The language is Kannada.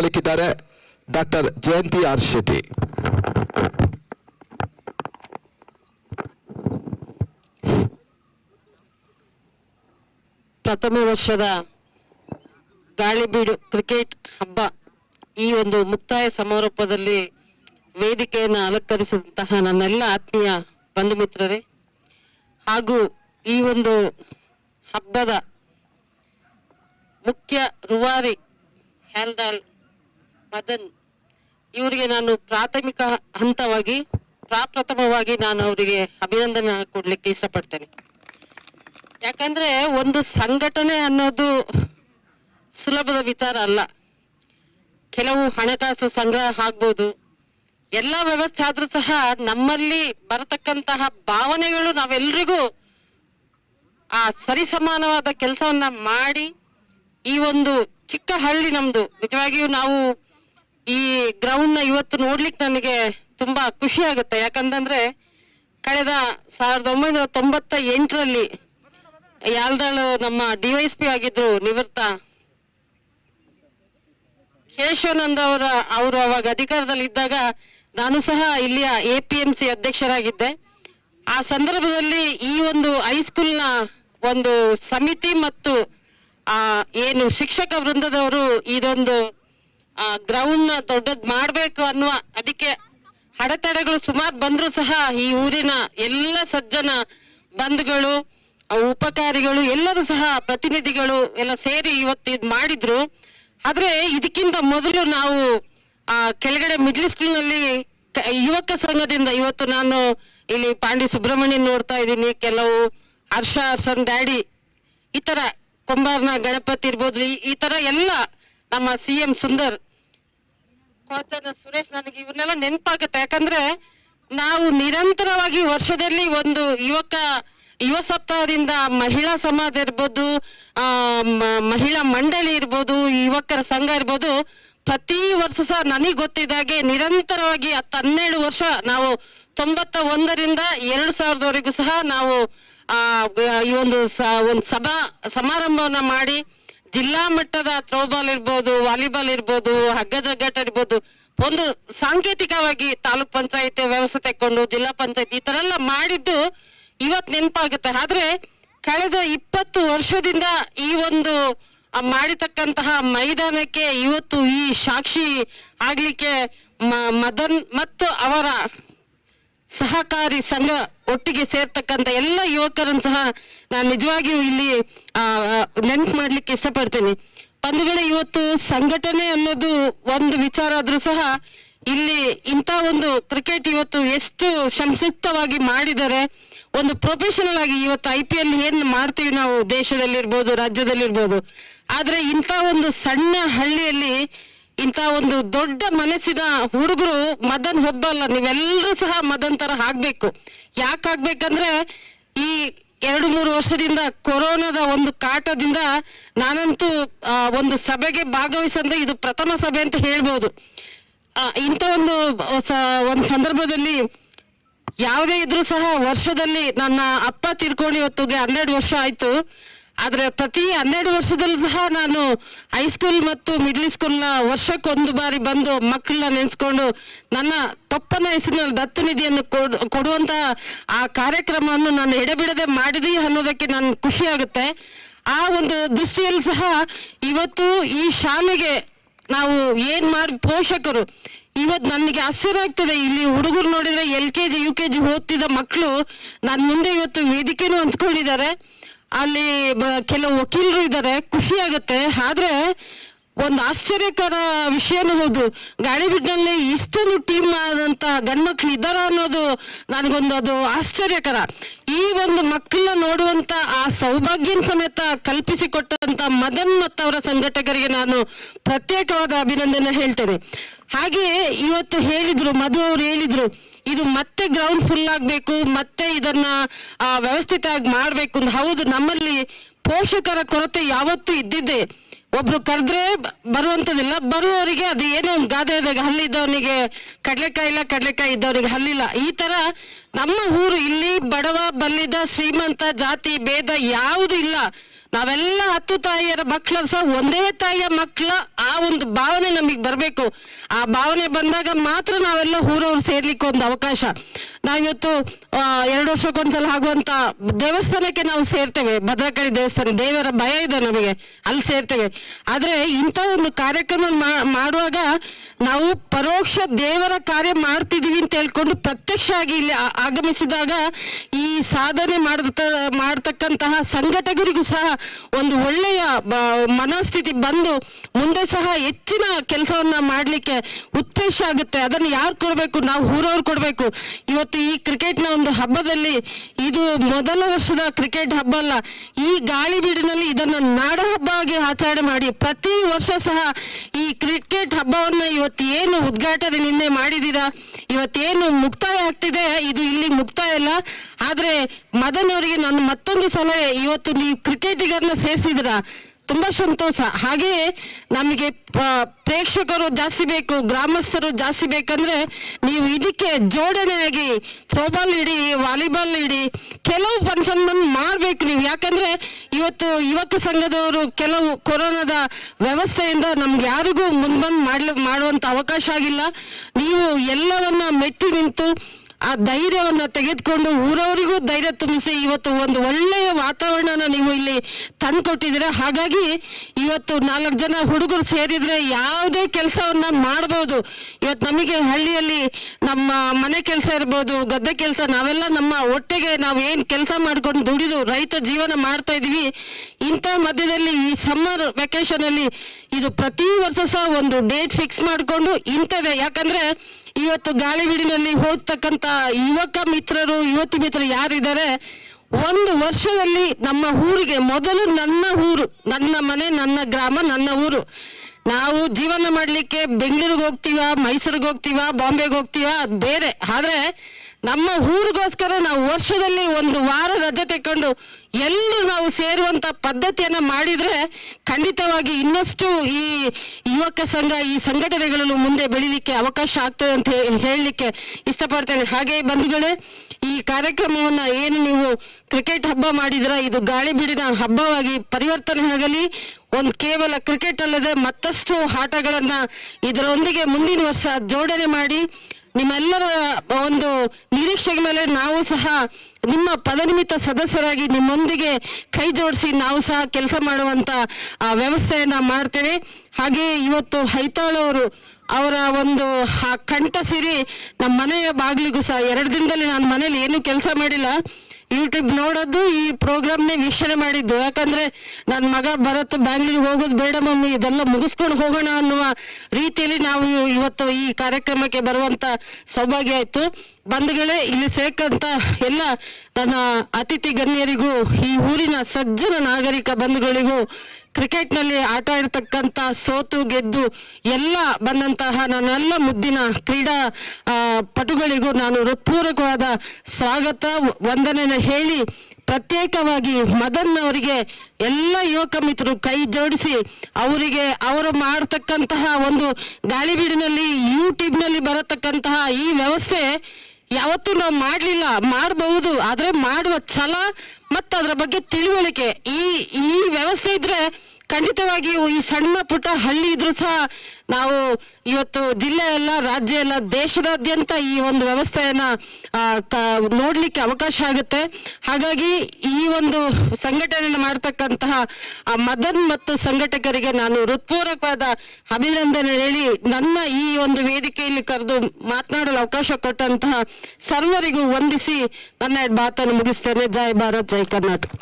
ಮಾತನಾಡಲಿಕ್ಕಿದ್ದಾರೆ ಡಾಕ್ಟರ್ ಜಯಂತಿ ಆರ್ ಶೆಟ್ಟಿ. ಪ್ರಥಮ ವರ್ಷದ ಗಾಳಿಬೀಡು ಕ್ರಿಕೆಟ್ ಹಬ್ಬ ಈ ಒಂದು ಮುಕ್ತಾಯ ಸಮಾರೋಪದಲ್ಲಿ ವೇದಿಕೆಯನ್ನು ಅಲಂಕರಿಸಿದಂತಹ ನನ್ನೆಲ್ಲ ಆತ್ಮೀಯ ಬಂಧು ಮಿತ್ರರೇ, ಹಾಗೂ ಈ ಒಂದು ಹಬ್ಬದ ಮುಖ್ಯ ರುವಾರಿ ಹ್ಯಾಲ್ದಾಳ್ ಮದನ್ ಇವರಿಗೆ ನಾನು ಪ್ರಾಥಮಿಕ ಹಂತವಾಗಿ, ಪ್ರಾಪ್ರಥಮವಾಗಿ ನಾನು ಅವರಿಗೆ ಅಭಿನಂದನೆ ಕೊಡ್ಲಿಕ್ಕೆ ಇಷ್ಟಪಡ್ತೇನೆ. ಯಾಕಂದ್ರೆ ಒಂದು ಸಂಘಟನೆ ಅನ್ನೋದು ಸುಲಭದ ವಿಚಾರ ಅಲ್ಲ. ಕೆಲವು ಹಣಕಾಸು ಸಂಗ್ರಹ ಆಗ್ಬೋದು. ಎಲ್ಲ ವ್ಯವಸ್ಥೆ ಆದ್ರೂ ಸಹ ನಮ್ಮಲ್ಲಿ ಬರತಕ್ಕಂತಹ ಭಾವನೆಗಳು ನಾವೆಲ್ರಿಗೂ ಆ ಸರಿಸಮಾನವಾದ ಕೆಲಸವನ್ನ ಮಾಡಿ, ಈ ಒಂದು ಚಿಕ್ಕ ಹಳ್ಳಿ ನಮ್ದು. ನಿಜವಾಗಿಯೂ ನಾವು ಈ ಗ್ರೌಂಡ್ನ ಇವತ್ತು ನೋಡ್ಲಿಕ್ಕೆ ನನಗೆ ತುಂಬಾ ಖುಷಿ ಆಗುತ್ತೆ. ಯಾಕಂತಂದ್ರೆ ಕಳೆದ ಸಾವಿರದ ಒಂಬೈನೂರ ತೊಂಬತ್ತ ಎಂಟರಲ್ಲಿ ಯಾಲ್ದಾಳು ನಮ್ಮ ಡಿವೈಎಸ್ಪಿ ಆಗಿದ್ರು ನಿವೃತ್ತ ಕೇಶವಾನಂದ ಅವರ, ಅವರು ಅವಾಗ ಅಧಿಕಾರದಲ್ಲಿ ಇದ್ದಾಗ ನಾನು ಸಹ ಇಲ್ಲಿಯ ಎ ಪಿ ಎಂ ಸಿ ಅಧ್ಯಕ್ಷರಾಗಿದ್ದೆ. ಆ ಸಂದರ್ಭದಲ್ಲಿ ಈ ಒಂದು ಹೈಸ್ಕೂಲ್ನ ಒಂದು ಸಮಿತಿ ಮತ್ತು, ಆ, ಏನು ಶಿಕ್ಷಕ ವೃಂದದವರು ಇದೊಂದು ಗ್ರೌಂಡ್ನ ದೊಡ್ಡದ್ ಮಾಡ್ಬೇಕು ಅನ್ನುವ ಅದಕ್ಕೆ ಅಡೆತಡೆಗಳು ಸುಮಾರು ಬಂದ್ರು ಸಹ ಈ ಊರಿನ ಎಲ್ಲ ಸಜ್ಜನ ಬಂಧುಗಳು ಆ, ಉಪಕಾರಿಗಳು ಎಲ್ಲರೂ ಸಹ ಪ್ರತಿನಿಧಿಗಳು ಎಲ್ಲ ಸೇರಿ ಇವತ್ತು ಇದು ಮಾಡಿದ್ರು. ಆದ್ರೆ ಇದಕ್ಕಿಂತ ಮೊದಲು ನಾವು, ಆ, ಕೆಳಗಡೆ ಮಿಡ್ಲ್ ಸ್ಕೂಲ್ನಲ್ಲಿ ಯುವಕ ಸಂಘದಿಂದ ಇವತ್ತು ನಾನು ಇಲ್ಲಿ ಪಾಂಡಿ ಸುಬ್ರಹ್ಮಣ್ಯನ್ ನೋಡ್ತಾ ಇದ್ದೀನಿ. ಕೆಲವು ಹರ್ಷ, ಹರ್ಷನ್, ಡ್ಯಾಡಿ ಈ ತರ ಕೊಂಬಾರ್ನ ಗಣಪತಿ ಇರ್ಬೋದು ಈ ತರ ಎಲ್ಲ ನಮ್ಮ ಸಿ ಎಂ ಸುಂದರ್ ಕೋಚನ ಸುರೇಶ್ ನನಗೆ ಇವನ್ನೆಲ್ಲ ನೆನಪಾಗುತ್ತೆ. ಯಾಕಂದ್ರೆ ನಾವು ನಿರಂತರವಾಗಿ ವರ್ಷದಲ್ಲಿ ಒಂದು ಯುವಕ, ಯುವ ಸಪ್ತಾಹದಿಂದ ಮಹಿಳಾ ಸಮಾಜ ಇರ್ಬೋದು ಮಹಿಳಾ ಮಂಡಳಿ ಇರ್ಬೋದು, ಯುವಕರ ಸಂಘ ಇರ್ಬೋದು, ಪ್ರತಿ ವರ್ಷ ಸಹ ನನಗೆ ಗೊತ್ತಿದ್ದಾಗೆ ನಿರಂತರವಾಗಿ ಹತ್ತು ಹನ್ನೆರಡು ವರ್ಷ ನಾವು ತೊಂಬತ್ತ ಒಂದರಿಂದ ಎರಡು ಸಾವಿರದವರೆಗೂ ಸಹ ನಾವು ಈ ಒಂದು ಒಂದು ಸಭಾ, ಸಮಾರಂಭವನ್ನ ಮಾಡಿ ಜಿಲ್ಲಾ ಮಟ್ಟದ ಥ್ರೋಬಾಲ್ ಇರ್ಬೋದು, ವಾಲಿಬಾಲ್ ಇರ್ಬೋದು ಹಗ್ಗ ಜಗ್ಗಾಟ ಇರ್ಬೋದು, ಒಂದು ಸಾಂಕೇತಿಕವಾಗಿ ತಾಲೂಕ್ ಪಂಚಾಯತ್ ವ್ಯವಸ್ಥೆ ತೆಕ್ಕೊಂಡು ಜಿಲ್ಲಾ ಪಂಚಾಯತ್ ಈ ತರ ಎಲ್ಲ ಮಾಡಿದ್ದು ಇವತ್ ನೆನಪಾಗುತ್ತೆ. ಆದ್ರೆ ಕಳೆದ ಇಪ್ಪತ್ತು ವರ್ಷದಿಂದ ಈ ಒಂದು ಮಾಡಿರ್ತಕ್ಕಂತಹ ಮೈದಾನಕ್ಕೆ ಇವತ್ತು ಈ ಸಾಕ್ಷಿ ಆಗ್ಲಿಕ್ಕೆ ಮದನ್ ಮತ್ತು ಅವರ ಸಹಕಾರಿ ಸಂಘ ಒಟ್ಟಿಗೆ ಸೇರ್ತಕ್ಕಂತ ಎಲ್ಲ ಯುವಕರನ್ನು ಸಹ ನಾನು ನಿಜವಾಗಿಯೂ ಇಲ್ಲಿ ನೆನ್ಪು ಮಾಡ್ಲಿಕ್ಕೆ ಇಷ್ಟಪಡ್ತೇನೆ. ಬಂಧುಗಳೇ, ಇವತ್ತು ಸಂಘಟನೆ ಅನ್ನೋದು ಒಂದು ವಿಚಾರ ಆದ್ರೂ ಸಹ ಇಲ್ಲಿ ಇಂಥ ಒಂದು ಕ್ರಿಕೆಟ್ ಇವತ್ತು ಎಷ್ಟು ಸಂಕ್ಷಿಪ್ತವಾಗಿ ಮಾಡಿದರೆ, ಒಂದು ಪ್ರೊಫೆಷನಲ್ ಆಗಿ ಇವತ್ತು ಐ ಪಿ ಎಲ್ ಏನ್ ಮಾಡ್ತೀವಿ ನಾವು ದೇಶದಲ್ಲಿರ್ಬೋದು, ರಾಜ್ಯದಲ್ಲಿರ್ಬೋದು. ಆದ್ರೆ ಇಂಥ ಒಂದು ಸಣ್ಣ ಹಳ್ಳಿಯಲ್ಲಿ ಇಂಥ ಒಂದು ದೊಡ್ಡ ಮನಸ್ಸಿನ ಹುಡುಗರು ಮದನ್ ಒಬ್ಬಲ್ಲ ನೀವೆಲ್ಲರೂ ಸಹ ಮದನ್ ತರ ಆಗ್ಬೇಕು. ಯಾಕೆ ಆಗ್ಬೇಕಂದ್ರೆ, ಈ ಎರಡು ಮೂರು ವರ್ಷದಿಂದ ಕೊರೋನಾದ ಒಂದು ಕಾಟದಿಂದ ನಾನಂತೂ ಒಂದು ಸಭೆಗೆ ಭಾಗವಹಿಸಂದ್ರೆ ಇದು ಪ್ರಥಮ ಸಭೆ ಅಂತ ಹೇಳ್ಬೋದು. ಇಂಥ ಒಂದು ಒಂದು ಸಂದರ್ಭದಲ್ಲಿ ಯಾವುದೇ ಇದ್ರೂ ಸಹ ವರ್ಷದಲ್ಲಿ ನನ್ನ ಅಪ್ಪ ತಿರ್ಕೊಂಡು ಇವತ್ತಿಗೆ ಹನ್ನೆರಡು ವರ್ಷ ಆಯ್ತು. ಆದ್ರೆ ಪ್ರತಿ ಹನ್ನೆರಡು ವರ್ಷದಲ್ಲೂ ಸಹ ನಾನು ಹೈಸ್ಕೂಲ್ ಮತ್ತು ಮಿಡ್ಲ್ ಸ್ಕೂಲ್ನ ವರ್ಷಕ್ಕೊಂದು ಬಾರಿ ಬಂದು ಮಕ್ಕಳನ್ನ ನೆನೆಸ್ಕೊಂಡು ನನ್ನ ಪಪ್ಪನ ಹೆಸರಿನಲ್ಲಿ ದತ್ತು ನಿಧಿಯನ್ನು ಕೊಡುವಂತ ಆ ಕಾರ್ಯಕ್ರಮವನ್ನು ನಾನು ಎಡೆಬಿಡದೆ ಮಾಡಿದಿ ಅನ್ನೋದಕ್ಕೆ ನಾನು ಖುಷಿ ಆಗುತ್ತೆ. ಆ ಒಂದು ದೃಷ್ಟಿಯಲ್ಲಿ ಸಹ ಇವತ್ತು ಈ ಶಾಲೆಗೆ ನಾವು ಏನ್ ಮಾಡಿ, ಪೋಷಕರು, ಇವತ್ ನನಗೆ ಆಶ್ಚರ್ಯ ಆಗ್ತದೆ. ಇಲ್ಲಿ ಹುಡುಗರು ನೋಡಿದ್ರೆ L K G, U K G ಓದ್ತಿದ್ದ ಮಕ್ಕಳು ನನ್ನ ಮುಂದೆ ಇವತ್ತು ವೇದಿಕೆನೂ ಹಂಚ್ಕೊಂಡಿದ್ದಾರೆ. ಅಲ್ಲಿ ಕೆಲವು ವಕೀಲರು ಇದ್ದಾರೆ, ಖುಷಿ ಆಗುತ್ತೆ. ಆದ್ರೆ ಒಂದು ಆಶ್ಚರ್ಯಕರ ವಿಷಯನೂ ಹೌದು. ಗಾಳಿಬೀಡಿನಲ್ಲಿ ಇಷ್ಟೊಂದು ಟೀಮ್ ಆದಂತ ಗಂಡ್ಮಕ್ಳು ಇದ್ದಾರ ಅನ್ನೋದು ನನಗೊಂದು ಅದು ಆಶ್ಚರ್ಯಕರ. ಈ ಒಂದು ಮಕ್ಕಳನ್ನ ನೋಡುವಂತ ಆ ಸೌಭಾಗ್ಯನ ಸಮೇತ ಕಲ್ಪಿಸಿಕೊಟ್ಟಂತ ಮದನ್ ಮತ್ತು ಅವರ ಸಂಘಟಕರಿಗೆ ನಾನು ಪ್ರತ್ಯೇಕವಾದ ಅಭಿನಂದನೆ ಹೇಳ್ತೇನೆ. ಹಾಗೆ ಇವತ್ತು ಹೇಳಿದ್ರು, ಮಧು ಅವರು ಹೇಳಿದ್ರು ಇದು ಮತ್ತೆ ಗ್ರೌಂಡ್ ಫುಲ್ ಆಗಬೇಕು, ಮತ್ತೆ ಇದನ್ನ ವ್ಯವಸ್ಥಿತವಾಗಿ ಮಾಡಬೇಕು ಅಂತ. ಹೌದು, ನಮ್ಮಲ್ಲಿ ಪೋಷಕರ ಕೊರತೆ ಯಾವತ್ತೂ ಇದ್ದಿದ್ದೆ. ಒಬ್ರು ಕರೆದ್ರೆ ಬರುವಂತದಿಲ್ಲ, ಬರುವವರಿಗೆ ಅದು ಏನೋ ಒಂದು ಗಾದೆ ಇದ್ದಾಗ ಹಲ್ಲಿದ್ದವನಿಗೆ ಕಡಲೆಕಾಯಿ ಇಲ್ಲ, ಕಡಲೆಕಾಯಿ ಇದ್ದವನಿಗೆ ಹಲ್ಲಿಲ್ಲ. ಈ ತರ ನಮ್ಮ ಊರು ಇಲ್ಲಿ ಬಡವ, ಬಲ್ಲಿದ, ಶ್ರೀಮಂತ ಜಾತಿ, ಭೇದ ಯಾವುದು ಇಲ್ಲ. ನಾವೆಲ್ಲ ಹತ್ತು ತಾಯಿಯರ ಮಕ್ಕಳು ಸಹ ಒಂದೇ ತಾಯಿಯ ಮಕ್ಕಳ ಆ ಒಂದು ಭಾವನೆ ನಮಗೆ ಬರಬೇಕು. ಆ ಭಾವನೆ ಬಂದಾಗ ಮಾತ್ರ ನಾವೆಲ್ಲ ಊರವ್ರು ಸೇರ್ಲಿಕ್ಕೆ ಒಂದು ಅವಕಾಶ. ನಾವಿವತ್ತು ಎರಡು ವರ್ಷಕ್ಕೊಂದ್ಸಲ ಆಗುವಂತ ದೇವಸ್ಥಾನಕ್ಕೆ ನಾವು ಸೇರ್ತೇವೆ. ಭದ್ರಕಾಳಿ ದೇವಸ್ಥಾನ, ದೇವರ ಭಯ ಇದೆ ನಮಗೆ. ಅಲ್ಲಿ ಸೇರ್ತೇವೆ. ಆದ್ರೆ ಇಂಥ ಒಂದು ಕಾರ್ಯಕ್ರಮ ಮಾಡುವಾಗ ನಾವು ಪರೋಕ್ಷ ದೇವರ ಕಾರ್ಯ ಮಾಡ್ತಿದೀವಿ ಅಂತ ಹೇಳ್ಕೊಂಡು ಪ್ರತ್ಯಕ್ಷ ಆಗಿ ಇಲ್ಲಿ ಆಗಮಿಸಿದಾಗ ಈ ಸಾಧನೆ ಮಾಡತ ಮಾಡ್ತಕ್ಕಂತಹ ಸಂಘಟಕರಿಗೂ ಸಹ ಒಂದು ಒಳ್ಳೆಯ ಮನೋಸ್ಥಿತಿ ಬಂದು ಮುಂದೆ ಸಹ ಹೆಚ್ಚಿನ ಕೆಲಸವನ್ನ ಮಾಡಲಿಕ್ಕೆ ಉತ್ಪೇಷ ಆಗುತ್ತೆ. ಅದನ್ನು ಯಾರು ಕೊಡಬೇಕು? ನಾವು ಊರವ್ರು ಕೊಡಬೇಕು. ಇವತ್ತು ಈ ಕ್ರಿಕೆಟ್ನ ಒಂದು ಹಬ್ಬದಲ್ಲಿ ಇದು ಮೊದಲ ವರ್ಷದ ಕ್ರಿಕೆಟ್ ಹಬ್ಬ ಅಲ್ಲ. ಈ ಗಾಳಿ ಇದನ್ನು ಇದನ್ನ ನಾಡ ಹಬ್ಬ ಆಗಿ ಆಚರಣೆ ಮಾಡಿ ಪ್ರತಿ ವರ್ಷ ಸಹ ಈ ಕ್ರಿಕೆಟ್ ಹಬ್ಬವನ್ನ ಇವತ್ತು ಏನು ಉದ್ಘಾಟನೆ ನಿನ್ನೆ ಮಾಡಿದ್ದೀರಾ? ಇವತ್ತೇನು ಮುಕ್ತಾಯ ಆಗ್ತಿದೆ? ಇದು ಇಲ್ಲಿ ಮುಕ್ತಾಯ ಇಲ್ಲ ಆದ್ರೆ ಮದನ್ ಅವರಿಗೆ ನಾನು ಮತ್ತೊಂದು ಸಲಹೆ ಇವತ್ತು ನೀವು ಕ್ರಿಕೆಟಿಗರನ್ನ ಸೇರಿಸಿದ್ರ ತುಂಬಾ ಸಂತೋಷ. ಹಾಗೆಯೇ ನಮಗೆ ಪ್ರೇಕ್ಷಕರು ಜಾಸ್ತಿ ಬೇಕು, ಗ್ರಾಮಸ್ಥರು ಜಾಸ್ತಿ ಬೇಕಂದ್ರೆ ನೀವು ಇದಕ್ಕೆ ಜೋಡಣೆಯಾಗಿ ಥ್ರೋಬಾಲ್ ಇಡಿ, ವಾಲಿಬಾಲ್ ಇಡಿ, ಕೆಲವು ಫಂಕ್ಷನ್ ಮಾಡಬೇಕು ನೀವು. ಯಾಕಂದ್ರೆ ಇವತ್ತು ಯುವಕ ಸಂಘದವರು ಕೆಲವು ಕೊರೋನಾದ ವ್ಯವಸ್ಥೆಯಿಂದ ನಮ್ಗೆ ಯಾರಿಗೂ ಮುಂದೆ ಮಾಡ್ಲಿ, ಮಾಡುವಂತ ಅವಕಾಶ ಆಗಿಲ್ಲ. ನೀವು ಎಲ್ಲವನ್ನ ಮೆಟ್ಟಿ ನಿಂತು ಆ ಧೈರ್ಯವನ್ನ ತೆಗೆದುಕೊಂಡು ಊರವರಿಗೂ ಧೈರ್ಯ ತುಂಬಿಸಿ ಇವತ್ತು ಒಂದು ಒಳ್ಳೆಯ ವಾತಾವರಣನ ನೀವು ಇಲ್ಲಿ ತಂದ್ಕೊಟ್ಟಿದ್ದೀರಾ. ಹಾಗಾಗಿ ಇವತ್ತು ನಾಲ್ಕು ಜನ ಹುಡುಗರು ಸೇರಿದ್ರೆ ಯಾವುದೇ ಕೆಲಸವನ್ನ ಮಾಡ್ಬೋದು. ಇವತ್ತು ನಮಗೆ ಹಳ್ಳಿಯಲ್ಲಿ ನಮ್ಮ ಮನೆ ಕೆಲಸ ಇರ್ಬೋದು, ಗದ್ದೆ ಕೆಲಸ, ನಾವೆಲ್ಲ ನಮ್ಮ ಒಟ್ಟಿಗೆ ನಾವು ಏನು ಕೆಲಸ ಮಾಡ್ಕೊಂಡು ದುಡಿದು ರೈತ ಜೀವನ ಮಾಡ್ತಾ ಇದೀವಿ ಇಂಥ ಮಧ್ಯದಲ್ಲಿ ಈ ಸಮ್ಮರ್ ವೆಕೇಶನ್ ಅಲ್ಲಿ ಇದು ಪ್ರತಿ ವರ್ಷ ಸಹ ಒಂದು ಡೇಟ್ ಫಿಕ್ಸ್ ಮಾಡಿಕೊಂಡು ಇಂಥದೇ ಯಾಕಂದ್ರೆ ಇವತ್ತು ಗಾಳಿಬೀಡಿನಲ್ಲಿ ಹೋಗ್ತಕ್ಕಂಥ ಯುವಕ ಮಿತ್ರರು, ಯುವತಿ ಮಿತ್ರರು ಯಾರಿದ್ದಾರೆ? ಒಂದು ವರ್ಷದಲ್ಲಿ ನಮ್ಮ ಊರಿಗೆ ಮೊದಲು ನನ್ನ ಊರು, ನನ್ನ ಮನೆ, ನನ್ನ ಗ್ರಾಮ, ನನ್ನ ಊರು. ನಾವು ಜೀವನ ಮಾಡಲಿಕ್ಕೆ ಬೆಂಗಳೂರಿಗೆ ಹೋಗ್ತೀವ, ಮೈಸೂರಿಗೆ ಹೋಗ್ತೀವ, ಬಾಂಬೆಗೆ ಹೋಗ್ತೀವ, ಬೇರೆ. ಆದ್ರೆ ನಮ್ಮ ಊರಿಗೋಸ್ಕರ ನಾವು ವರ್ಷದಲ್ಲಿ ಒಂದು ವಾರ ರಜೆ ತಕೊಂಡು ಎಲ್ಲರೂ ನಾವು ಸೇರುವಂತ ಪದ್ಧತಿಯನ್ನ ಮಾಡಿದ್ರೆ ಖಂಡಿತವಾಗಿ ಇನ್ನಷ್ಟು ಈ ಯುವಕ ಸಂಘ, ಈ ಸಂಘಟನೆಗಳನ್ನು ಮುಂದೆ ಬೆಳೀಲಿಕ್ಕೆ ಅವಕಾಶ ಆಗ್ತದೆ ಅಂತ ಹೇಳಲಿಕ್ಕೆ ಇಷ್ಟಪಡ್ತೇನೆ. ಹಾಗೆ ಬಂಧುಗಳೇ, ಈ ಕಾರ್ಯಕ್ರಮವನ್ನ ಏನು ನೀವು ಕ್ರಿಕೆಟ್ ಹಬ್ಬ ಮಾಡಿದ್ರ, ಇದು ಗಾಳಿಬೀಡಿನ ಹಬ್ಬವಾಗಿ ಪರಿವರ್ತನೆ ಆಗಲಿ, ಒಂದು ಕೇವಲ ಕ್ರಿಕೆಟ್ ಅಲ್ಲದೆ ಮತ್ತಷ್ಟು ಆಟಗಳನ್ನು ಇದರೊಂದಿಗೆ ಮುಂದಿನ ವರ್ಷ ಜೋಡಣೆ ಮಾಡಿ ನಿಮ್ಮೆಲ್ಲರ ಒಂದು ನಿರೀಕ್ಷೆ ಮೇಲೆ ನಾವು ಸಹ ನಿಮ್ಮ ಪದನಿಮಿತ್ತ ಸದಸ್ಯರಾಗಿ ನಿಮ್ಮೊಂದಿಗೆ ಕೈ ಜೋಡಿಸಿ ನಾವು ಸಹ ಕೆಲಸ ಮಾಡುವಂತ ವ್ಯವಸ್ಥೆಯನ್ನ ಮಾಡ್ತೇವೆ. ಹಾಗೆ ಇವತ್ತು ಹೈತಾಳವರು ಅವರ ಒಂದು, ಆ, ಕಂಠ ಸಿರಿ ನಮ್ಮ ಮನೆಯ ಬಾಗಿಲಿಗೂ ಸಹ ಎರಡು ದಿನದಲ್ಲಿ ನಾನು ಮನೇಲಿ ಏನು ಕೆಲಸ ಮಾಡಿಲ್ಲ. ಯೂಟ್ಯೂಬ್ ನೋಡೋದು ಈ ಪ್ರೋಗ್ರಾಮ್ನೇ ವೀಕ್ಷಣೆ ಮಾಡಿದ್ದು. ಯಾಕಂದ್ರೆ ನನ್ನ ಮಗ ಭರತ್ ಬ್ಯಾಂಗ್ಳೂರಿಗೆ ಹೋಗೋದು ಬೇಡ ಮಮ್ಮಿ, ಇದೆಲ್ಲ ಮುಗಿಸ್ಕೊಂಡು ಹೋಗೋಣ ಅನ್ನುವ ರೀತಿಯಲ್ಲಿ ನಾವು ಇವತ್ತು ಈ ಕಾರ್ಯಕ್ರಮಕ್ಕೆ ಬರುವಂತ ಸೌಭಾಗ್ಯ ಆಯ್ತು. ಬಂಧುಗಳೇ, ಇಲ್ಲಿ ಸೇರ್ಕಂತ ಎಲ್ಲ ನನ್ನ ಅತಿಥಿ ಗಣ್ಯರಿಗೂ, ಈ ಊರಿನ ಸಜ್ಜನ ನಾಗರಿಕ ಬಂಧುಗಳಿಗೂ ಕ್ರಿಕೆಟ್ನಲ್ಲಿ ಆಟ ಆಡ್ತಕ್ಕಂತ ಸೋತು ಗೆದ್ದು ಎಲ್ಲ ಬಂದಂತಹ ನನ್ನೆಲ್ಲ ಮುದ್ದಿನ ಕ್ರೀಡಾ ಪಟುಗಳಿಗೂ ನಾನು ಹೃತ್ಪೂರ್ವಕವಾದ ಸ್ವಾಗತ, ವಂದನೆನ ಹೇಳಿ ಪ್ರತ್ಯೇಕವಾಗಿ ಮದನ್ ಅವರಿಗೆ ಎಲ್ಲ ಯುವಕ ಮಿತ್ರರು ಕೈ ಜೋಡಿಸಿ ಅವರಿಗೆ ಅವರು ಮಾಡ್ತಕ್ಕಂತಹ ಒಂದು ಗಾಳಿಬೀಡಿನಲ್ಲಿ ಯೂಟ್ಯೂಬ್ನಲ್ಲಿ ಬರತಕ್ಕಂತಹ ಈ ವ್ಯವಸ್ಥೆ ಯಾವತ್ತೂ ನಾವು ಮಾಡಲಿಲ್ಲ, ಮಾಡಬಹುದು, ಆದರೆ ಮಾಡುವ ಛಲ ಮತ್ತು ಅದರ ಬಗ್ಗೆ ತಿಳುವಳಿಕೆ. ಈ ಈ ವ್ಯವಸ್ಥೆ ಇದ್ರೆ ಖಂಡಿತವಾಗಿಯೂ ಈ ಸಣ್ಣ ಪುಟ್ಟ ಹಳ್ಳಿ ಇದ್ರೂ ಸಹ ನಾವು ಇವತ್ತು ಜಿಲ್ಲೆ ಎಲ್ಲ, ರಾಜ್ಯ ಎಲ್ಲ, ದೇಶದಾದ್ಯಂತ ಈ ಒಂದು ವ್ಯವಸ್ಥೆಯನ್ನ ನೋಡ್ಲಿಕ್ಕೆ ಅವಕಾಶ ಆಗುತ್ತೆ. ಹಾಗಾಗಿ ಈ ಒಂದು ಸಂಘಟನೆಯನ್ನು ಮಾಡ್ತಕ್ಕಂತಹ ಮದನ್ ಮತ್ತು ಸಂಘಟಕರಿಗೆ ನಾನು ಹೃತ್ಪೂರ್ವಕವಾದ ಅಭಿನಂದನೆ ಹೇಳಿ ನನ್ನ ಈ ಒಂದು ವೇದಿಕೆಯಲ್ಲಿ ಕರೆದು ಮಾತನಾಡಲು ಅವಕಾಶ ಕೊಟ್ಟಂತಹ ಸರ್ವರಿಗೂ ವಂದಿಸಿ ನನ್ನ ಮಾತನ್ನು ಮುಗಿಸ್ತೇನೆ. ಜೈ ಭಾರತ್, ಜೈ ಕರ್ನಾಟಕ.